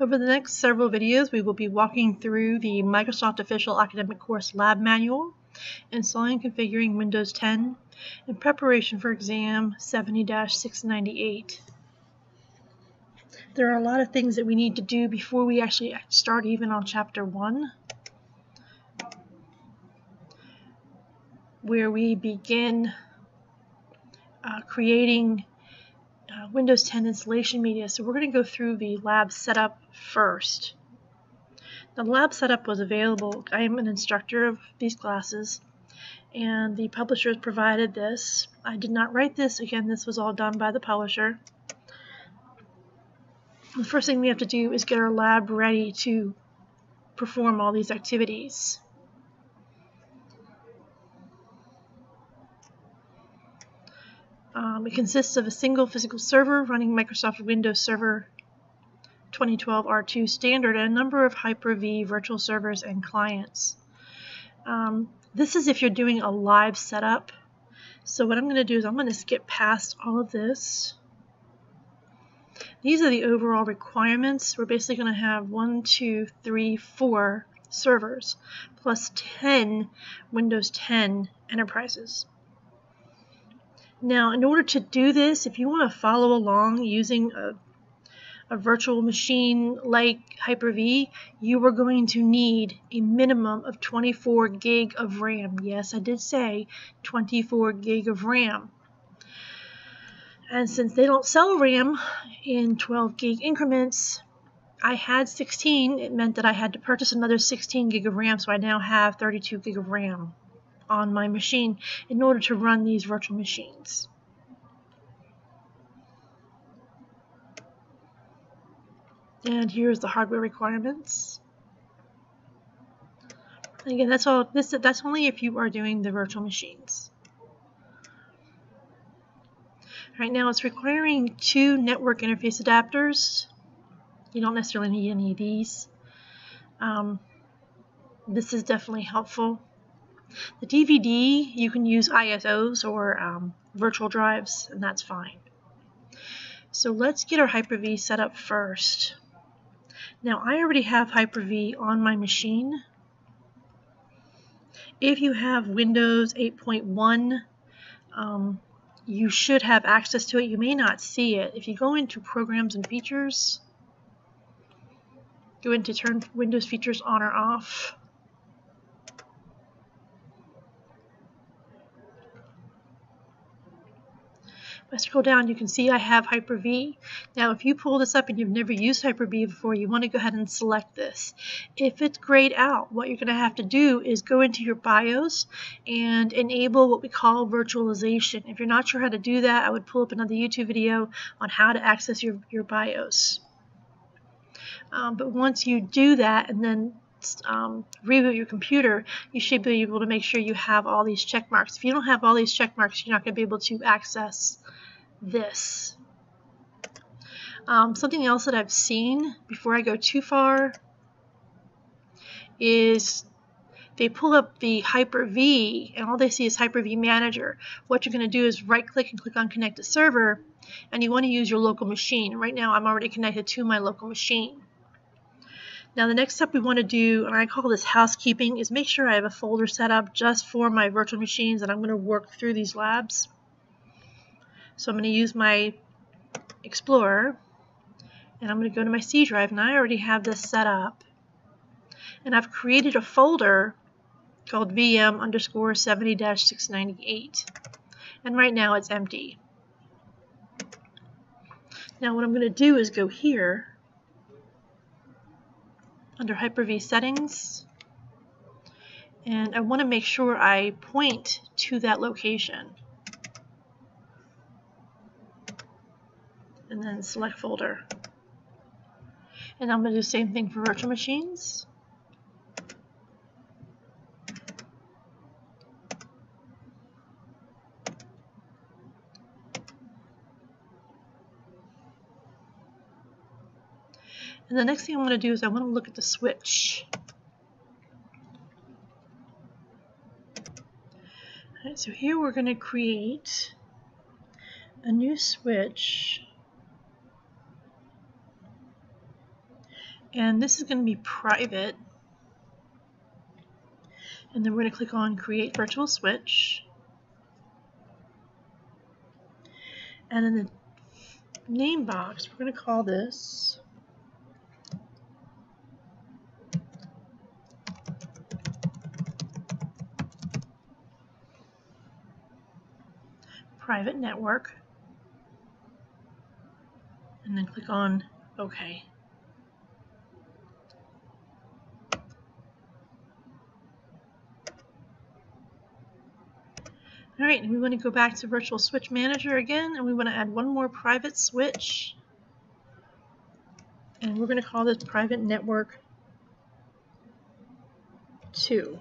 Over the next several videos, we will be walking through the Microsoft Official Academic Course Lab Manual, installing and configuring Windows 10, in preparation for exam 70-698. There are a lot of things that we need to do before we actually start even on chapter 1, where we begin uh, creating uh, Windows 10 installation media. So we're going to go through the lab setup first. The lab setup was available. I am an instructor of these classes and the publishers provided this. I did not write this. Again, this was all done by the publisher. The first thing we have to do is get our lab ready to perform all these activities. Um, it consists of a single physical server running Microsoft Windows Server 2012 R2 standard and a number of Hyper-V virtual servers and clients. Um, this is if you're doing a live setup. So what I'm going to do is I'm going to skip past all of this. These are the overall requirements. We're basically going to have one, two, three, four servers plus 10 Windows 10 enterprises. Now, in order to do this, if you want to follow along using a, a virtual machine like Hyper-V, you are going to need a minimum of 24 gig of RAM. Yes, I did say 24 gig of RAM. And since they don't sell RAM in 12 gig increments, I had 16. It meant that I had to purchase another 16 gig of RAM, so I now have 32 gig of RAM on my machine in order to run these virtual machines. And here's the hardware requirements. Again, that's all. This that's only if you are doing the virtual machines. Right now, it's requiring two network interface adapters. You don't necessarily need any of these. Um, this is definitely helpful. The DVD, you can use ISOs or um, virtual drives, and that's fine. So let's get our Hyper-V set up first. Now, I already have Hyper-V on my machine. If you have Windows 8.1, um, you should have access to it. You may not see it. If you go into Programs and Features, go into Turn Windows Features on or off, I scroll down, you can see I have Hyper-V. Now, if you pull this up and you've never used Hyper-V before, you want to go ahead and select this. If it's grayed out, what you're going to have to do is go into your BIOS and enable what we call virtualization. If you're not sure how to do that, I would pull up another YouTube video on how to access your, your BIOS. Um, but once you do that and then um, reboot your computer, you should be able to make sure you have all these check marks. If you don't have all these check marks, you're not going to be able to access this. Um, something else that I've seen before I go too far is they pull up the Hyper-V and all they see is Hyper-V Manager. What you're going to do is right click and click on connect to server and you want to use your local machine. Right now I'm already connected to my local machine. Now the next step we want to do, and I call this housekeeping, is make sure I have a folder set up just for my virtual machines and I'm going to work through these labs. So I'm going to use my Explorer and I'm going to go to my C drive and I already have this set up. And I've created a folder called VM underscore 70-698 and right now it's empty. Now what I'm going to do is go here under Hyper-V settings and I want to make sure I point to that location. and then select folder. And I'm going to do the same thing for virtual machines. And the next thing I want to do is I want to look at the switch. Alright, so here we're going to create a new switch And this is going to be private. And then we're going to click on Create Virtual Switch. And in the name box, we're going to call this private network and then click on OK. All right, and we want to go back to Virtual Switch Manager again, and we want to add one more private switch. And we're going to call this Private Network 2.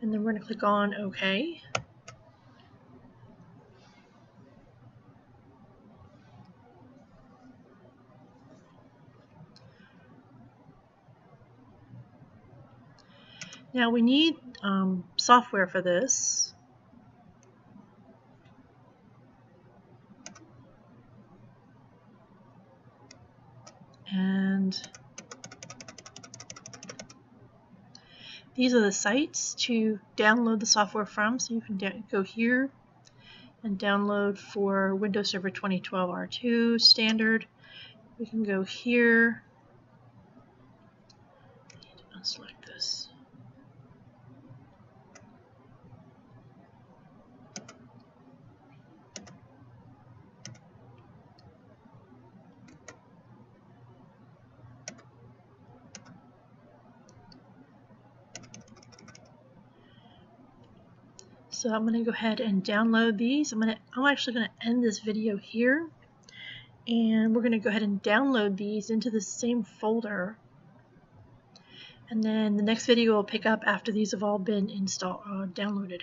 And then we're going to click on OK. Now we need um, software for this. And these are the sites to download the software from. So you can go here and download for Windows Server 2012 R2 standard. We can go here. Need to unselect this. So I'm going to go ahead and download these. I'm going to, I'm actually going to end this video here. And we're going to go ahead and download these into the same folder. And then the next video will pick up after these have all been installed, uh, downloaded.